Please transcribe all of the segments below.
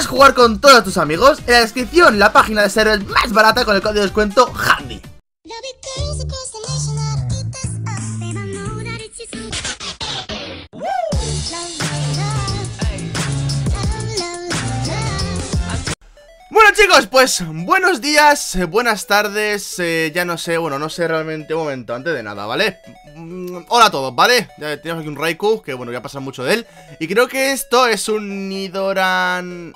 ¿Quieres jugar con todos tus amigos? En la descripción la página de server más barata con el código de descuento HANDY Bueno chicos, pues buenos días, eh, buenas tardes, eh, ya no sé, bueno, no sé realmente, un momento, antes de nada, ¿vale? Mm, hola a todos, ¿vale? Ya tenemos aquí un Raikou, que bueno, ya pasa mucho de él Y creo que esto es un Nidoran...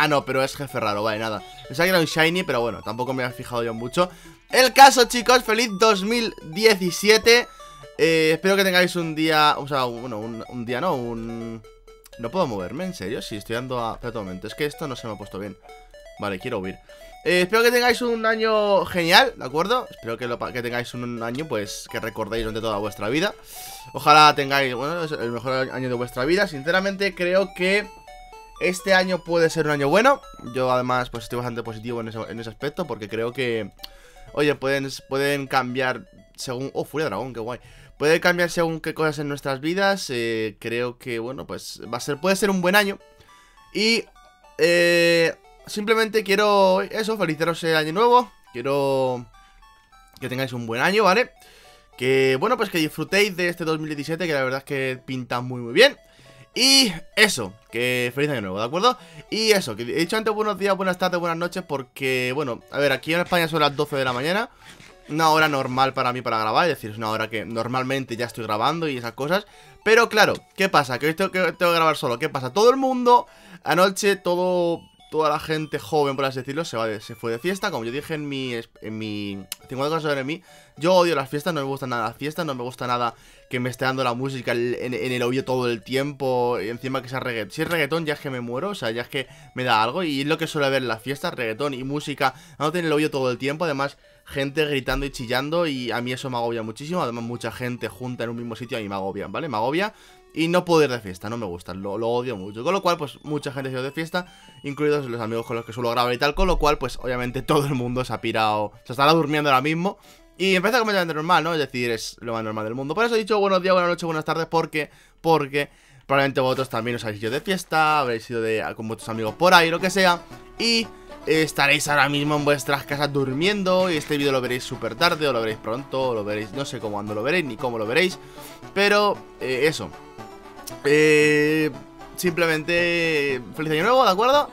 Ah, no, pero es jefe raro, vale, nada Pensaba que era un Shiny, pero bueno, tampoco me he fijado yo mucho El caso, chicos, feliz 2017 eh, Espero que tengáis un día, o sea, bueno, un, día, ¿no? Un... No puedo moverme, ¿en serio? Si estoy dando a... Espera un momento, es que esto no se me ha puesto bien Vale, quiero huir eh, Espero que tengáis un año genial, ¿de acuerdo? Espero que tengáis un año, pues, que recordéis durante toda vuestra vida Ojalá tengáis, bueno, el mejor año de vuestra vida Sinceramente, creo que este año puede ser un año bueno Yo, además, pues, estoy bastante positivo en ese, en ese aspecto Porque creo que... Oye, pueden, pueden cambiar según... Oh, Furia Dragón, qué guay Puede cambiar según qué cosas en nuestras vidas. Eh, creo que, bueno, pues va a ser, puede ser un buen año. Y eh, simplemente quiero eso, felicitaros el año nuevo. Quiero que tengáis un buen año, ¿vale? Que, bueno, pues que disfrutéis de este 2017, que la verdad es que pinta muy, muy bien. Y eso, que feliz año nuevo, ¿de acuerdo? Y eso, que he dicho antes buenos días, buenas tardes, buenas noches, porque, bueno, a ver, aquí en España son las 12 de la mañana una hora normal para mí para grabar, es decir, es una hora que normalmente ya estoy grabando y esas cosas. Pero claro, ¿qué pasa? Que hoy tengo que, tengo que grabar solo. ¿Qué pasa? Todo el mundo, anoche, todo, toda la gente joven, por así decirlo, se, va se fue de fiesta. Como yo dije en mi, en mi 50 cosas sobre mí, yo odio las fiestas, no me gusta nada las fiestas, no me gusta nada que me esté dando la música en, el oído todo el tiempo, encima que sea reggaetón. Si es reggaetón ya es que me muero, o sea, ya es que me da algo, y es lo que suele ver en las fiestas, reggaetón y música, no tener el oído todo el tiempo, además gente gritando y chillando y a mí eso me agobia muchísimo, además mucha gente junta en un mismo sitio a mí me agobia, ¿vale? Me agobia y no puedo ir de fiesta, no me gusta, lo, odio mucho, con lo cual pues mucha gente ha ido de fiesta, incluidos los amigos con los que suelo grabar y tal, con lo cual pues obviamente todo el mundo se ha pirado, se estará durmiendo ahora mismo y empieza completamente normal, ¿no? Es decir, es lo más normal del mundo. Por eso he dicho buenos días, buenas noches, buenas tardes, porque, porque probablemente vosotros también os habéis ido de fiesta, habréis ido con vuestros amigos por ahí, lo que sea, y estaréis ahora mismo en vuestras casas durmiendo y este vídeo lo veréis súper tarde o lo veréis pronto o lo veréis, no sé cómo lo veréis ni cómo lo veréis, pero eh, eso. Eh, simplemente feliz año nuevo, ¿de acuerdo?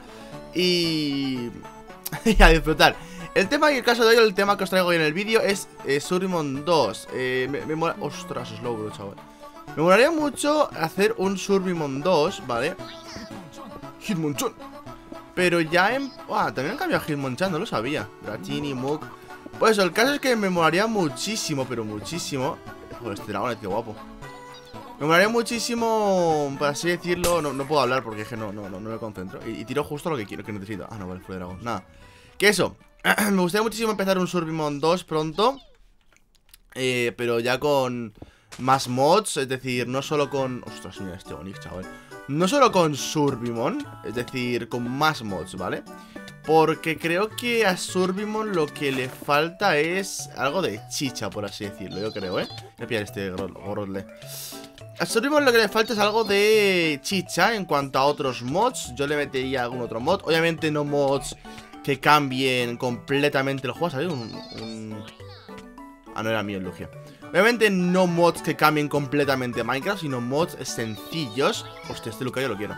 Y... y a disfrutar. El tema y el caso de hoy, el tema que os traigo hoy en el vídeo es eh, 2. Eh, me, me mola... Ostras, slow, chaval. Me molaría mucho hacer un Survimon 2, ¿vale? Hitmonchan. Pero ya en... Ah, también han cambiado a Hitmonchan, no lo sabía. Dratini, Muk. Pues el caso es que me molaría muchísimo, pero muchísimo. Joder, este dragón, qué guapo. Me molaría muchísimo, por así decirlo, no, no puedo hablar porque es que no, no, no, me concentro. Y, tiro justo lo que quiero, que necesito. Ah, no, vale, fue dragón. Nada. Que eso, me gustaría muchísimo empezar un Survimon 2 pronto eh, Pero ya con más mods, es decir, no solo con... Ostras, mira este Onix, chaval No solo con Survimon, es decir, con más mods, ¿vale? Porque creo que a Survimon lo que le falta es algo de chicha, por así decirlo, yo creo, ¿eh? Voy a pillar este Grodle a Survimon lo que le falta es algo de chicha en cuanto a otros mods Yo le metería algún otro mod Obviamente no mods que cambien completamente el juego. ¿Sabes? Un, Ah, no era mío el Lugia. Obviamente no mods que cambien completamente Minecraft, sino mods sencillos. Hostia, este Luca yo lo quiero.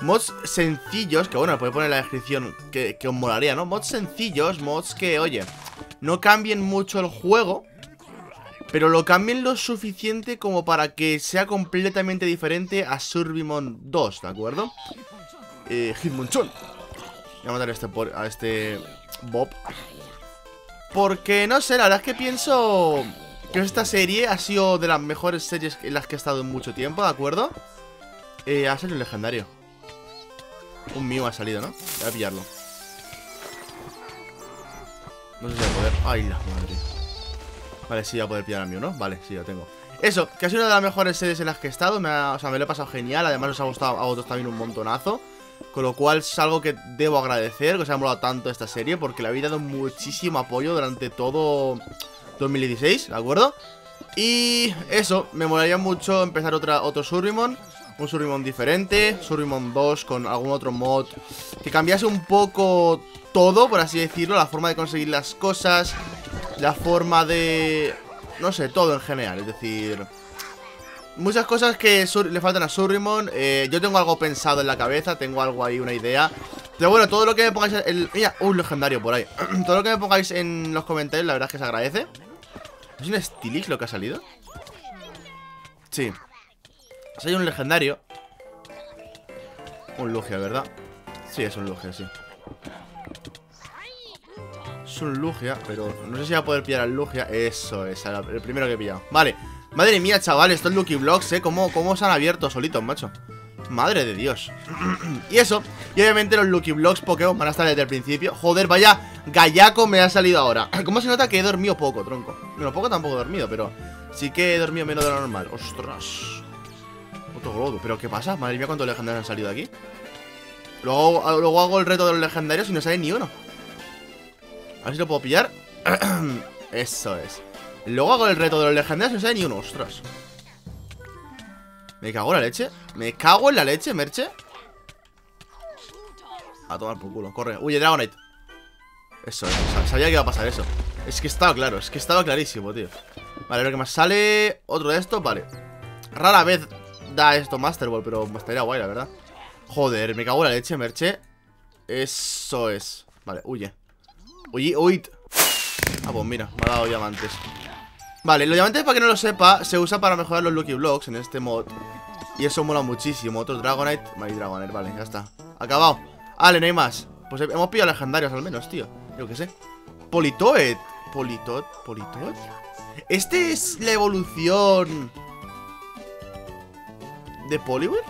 Mods sencillos, que bueno, puede poner en la descripción que, que os molaría, ¿no? Mods sencillos, mods que, oye, no cambien mucho el juego, pero lo cambien lo suficiente como para que sea completamente diferente a Survimon 2, ¿de acuerdo? Eh, Hitmonchan Voy a matar a este, a este Bob Porque, no sé, la verdad es que pienso Que esta serie ha sido de las mejores series en las que he estado en mucho tiempo, ¿de acuerdo? Eh, ha salido un legendario Un mío ha salido, ¿no? Voy a pillarlo No sé si voy a poder Ay, la madre Vale, sí, voy a poder pillar al mío, ¿no? Vale, sí, lo tengo Eso, que ha sido una de las mejores series en las que he estado O sea, me lo he pasado genial Además os ha gustado a vosotros también un montonazo con lo cual es algo que debo agradecer, que os haya molado tanto esta serie, porque le habéis dado muchísimo apoyo durante todo 2016, ¿de acuerdo? Y eso, me molaría mucho empezar otra, otro Survimon. Un Survimon diferente Survimon 2 con algún otro mod Que cambiase un poco todo, por así decirlo La forma de conseguir las cosas La forma de... No sé, todo en general, es decir... Muchas cosas que le faltan a Surrimon eh, Yo tengo algo pensado en la cabeza Tengo algo ahí, una idea Pero bueno, todo lo que me pongáis el, Mira, un legendario por ahí Todo lo que me pongáis en los comentarios La verdad es que se agradece ¿Es un Stilix lo que ha salido? Sí hay un legendario Un Lugia, ¿verdad? Sí, es un Lugia, sí Un Lugia, pero no sé si va a poder pillar al Lugia Eso es, el primero que he pillado Vale, madre mía, chaval, estos Lucky Blocks, ¿eh? ¿Cómo, ¿Cómo se han abierto solitos, macho? Madre de Dios Y eso, y obviamente los Lucky Blocks Pokémon van a estar desde el principio Joder, vaya gallaco me ha salido ahora ¿Cómo se nota que he dormido poco, tronco? Bueno, poco tampoco he dormido, pero sí que he dormido menos de lo normal Ostras ¿Pero qué pasa? Madre mía, ¿cuántos legendarios han salido aquí? Luego, luego hago el reto de los legendarios y no sale ni uno A ver si lo puedo pillar Eso es Luego hago el reto de los legendarios no sale ni uno Ostras ¿Me cago en la leche? ¿Me cago en la leche, Merche? A tomar por culo, corre Uy, Dragonite Eso es, sabía que iba a pasar eso Es que estaba claro, es que estaba clarísimo, tío Vale, ver qué más sale Otro de estos, vale Rara vez da esto Master Ball, pero estaría guay, la verdad. Joder, me cago en la leche, Merche. Eso es. Vale, huye. Huye, huye. Ah, pues mira, me ha dado diamantes. Vale, los diamantes, para que no lo sepa, se usa para mejorar los Lucky Blocks en este mod. Y eso mola muchísimo. Otro Dragonite. My Dragonite, vale, ya está. Acabado. Vale, no hay más. Pues hemos pillado legendarios al menos, tío. Yo qué sé. Politoed. Politoed. Politoed. Este es la evolución ¿De Poliwhirl?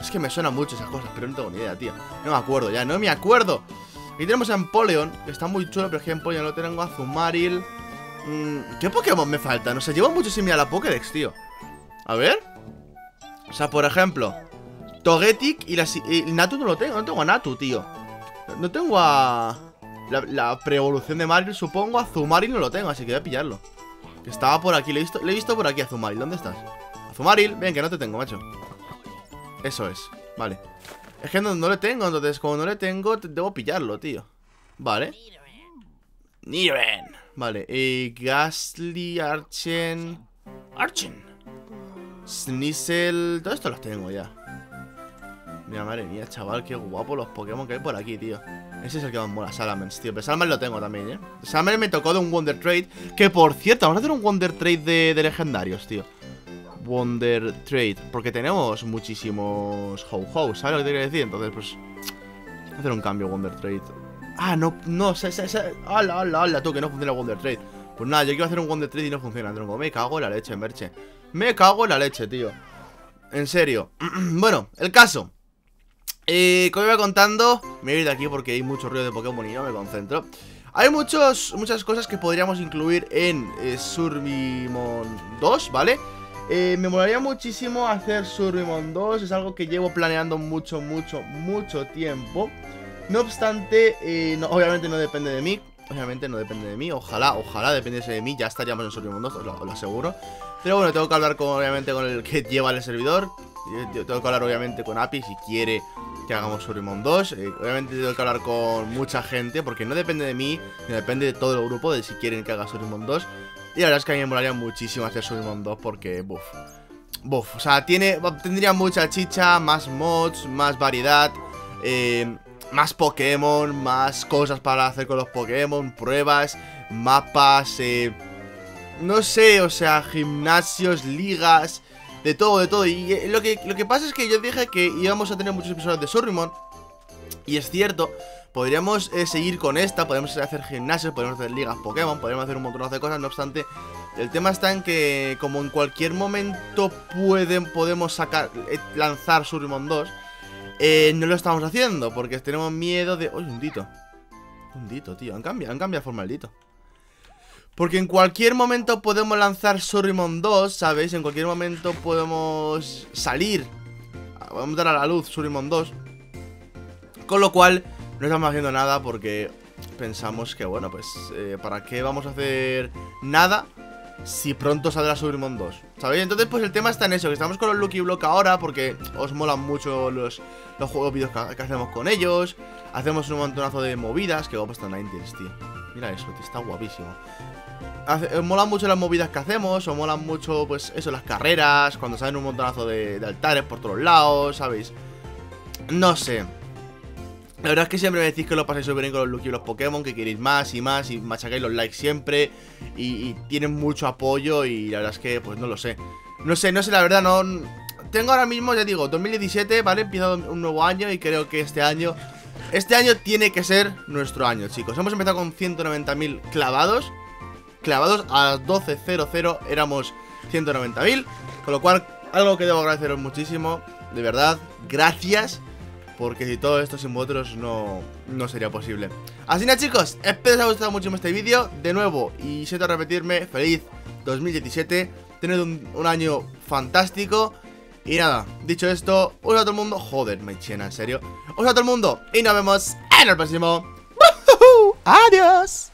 Es que me suenan mucho esas cosas, pero no tengo ni idea, tío No me acuerdo ya, no me acuerdo Aquí tenemos a Empoleon, que está muy chulo Pero es que Empoleon lo tengo, a Zumaril. Mm, ¿Qué Pokémon me faltan? O sea, llevo mucho sin mirar la Pokédex, tío. A ver. O sea, por ejemplo Togetic y, la, Natu no lo tengo, no tengo a Natu, tío. No tengo a... La, la pre-evolución de Maril, supongo A Zumaril no lo tengo, así que voy a pillarlo. Que estaba por aquí, le he visto, le he visto por aquí a Zumaril ¿Dónde estás? Zumaril, ven que no te tengo, macho. Eso es, vale Es que no, le tengo, entonces como no le tengo Debo pillarlo, tío. Vale Niren. Vale, eh, Gasly, Archen. Archen. Snizzle Todo esto los tengo ya. Mira, madre mía, chaval, qué guapo los Pokémon que hay por aquí, tío. Ese es el que más mola, Salamence, tío. Pero Salamence lo tengo también, ¿eh? Salamence me tocó de un Wonder Trade Que, por cierto, vamos a hacer un Wonder Trade de, de legendarios, tío Wonder Trade Porque tenemos muchísimos Ho-Ho ¿Sabes lo que te quiero decir? Entonces, pues Hacer un cambio Wonder Trade Ah, no, no, se, se, se ¡Hala, hala, hala! Tú, que no funciona Wonder Trade Pues nada, yo quiero hacer un Wonder Trade y no funciona, tronco Me cago en la leche, Merche Me cago en la leche, tío En serio Bueno, el caso eh, como iba contando, me voy de aquí porque hay mucho ruido de Pokémon y no me concentro. Hay muchos, muchas cosas que podríamos incluir en eh, 2, ¿vale? Eh, me molaría muchísimo hacer Survimon 2, es algo que llevo planeando mucho, mucho, mucho tiempo. No obstante, eh, obviamente no depende de mí, obviamente no depende de mí, ojalá, ojalá dependiese de mí, ya estaríamos en Survimon 2, os lo, aseguro. Pero bueno, tengo que hablar con, obviamente con el que lleva el servidor, yo tengo que hablar obviamente con API si quiere que hagamos Survimon 2 eh, Obviamente tengo que hablar con mucha gente Porque no depende de mí, depende de todo el grupo De si quieren que haga Survimon 2 y la verdad es que a mí me molaría muchísimo hacer Summon 2 porque, buf. Buf, o sea, tiene, tendría mucha chicha, más mods, más variedad, eh, más Pokémon, más cosas para hacer con los Pokémon, pruebas, mapas, eh, no sé, o sea, gimnasios, ligas, de todo, de todo. Y eh, lo que, lo que pasa es que yo dije que íbamos a tener muchos episodios de Surrimon, y es cierto, Podríamos eh, seguir con esta, podemos hacer gimnasios, podemos hacer ligas Pokémon, podemos hacer un montón de cosas, no obstante, el tema está en que como en cualquier momento pueden, podemos sacar, eh, lanzar Surrimon 2, eh, no lo estamos haciendo, porque tenemos miedo de... ¡Uy, un dito! Un dito, tío, han cambiado, han cambiado forma el dito. Porque en cualquier momento podemos lanzar Surrimon 2, ¿sabes? En cualquier momento podemos salir, podemos dar a la luz Surrimon 2. Con lo cual no estamos haciendo nada porque pensamos que, bueno, pues, eh, ¿para qué vamos a hacer nada si pronto saldrá Survimon 2? ¿Sabéis? Entonces, pues el tema está en eso, que estamos con los Lucky Block ahora porque os molan mucho los, los juegos vídeos que, hacemos con ellos. Hacemos un montonazo de movidas, que guapo está 90 tío. Mira eso, tío, está guapísimo. os molan mucho las movidas que hacemos, os molan mucho, pues eso, las carreras, cuando salen un montonazo de, de altares por todos lados, ¿sabéis? No sé. La verdad es que siempre me decís que lo pasáis súper bien con los Lucky y los Pokémon, que queréis más y más y machacáis los likes siempre y, tienen mucho apoyo y la verdad es que, pues no lo sé. No sé, no sé, la verdad, no... Tengo ahora mismo, ya digo, 2017, ¿vale? Empieza un nuevo año y creo que este año... Este año tiene que ser nuestro año, chicos. Hemos empezado con 190.000 clavados. Clavados a las 12.00 éramos 190.000. Con lo cual, algo que debo agradeceros muchísimo. De verdad, gracias porque si todo esto sin vosotros no, no sería posible. Así nada chicos, espero que os haya gustado mucho este vídeo. De nuevo, y siento repetirme, feliz 2017 Tened un, año fantástico. Y nada, dicho esto, un a todo el mundo. Joder, me chena, en serio. Un a todo el mundo y nos vemos en el próximo. Adiós